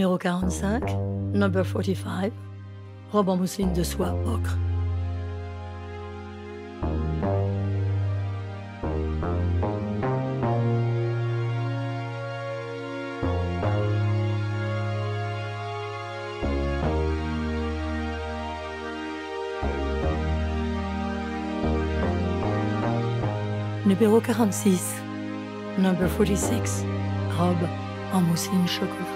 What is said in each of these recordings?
Numéro 45, number 45, robe en mousseline de soie ocre. Numéro 46, number 46, robe en mousseline chocolat.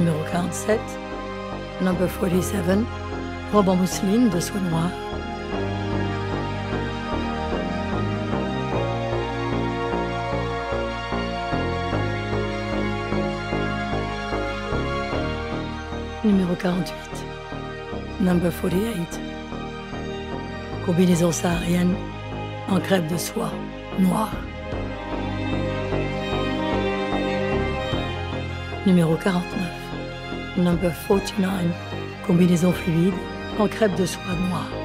Numéro 47, number 47, robe en mousseline de soie noire. Numéro 48, number 48, combinaison saharienne en crêpe de soie noire. Numéro 49, number 49, combinaison fluide en crêpe de soie noire.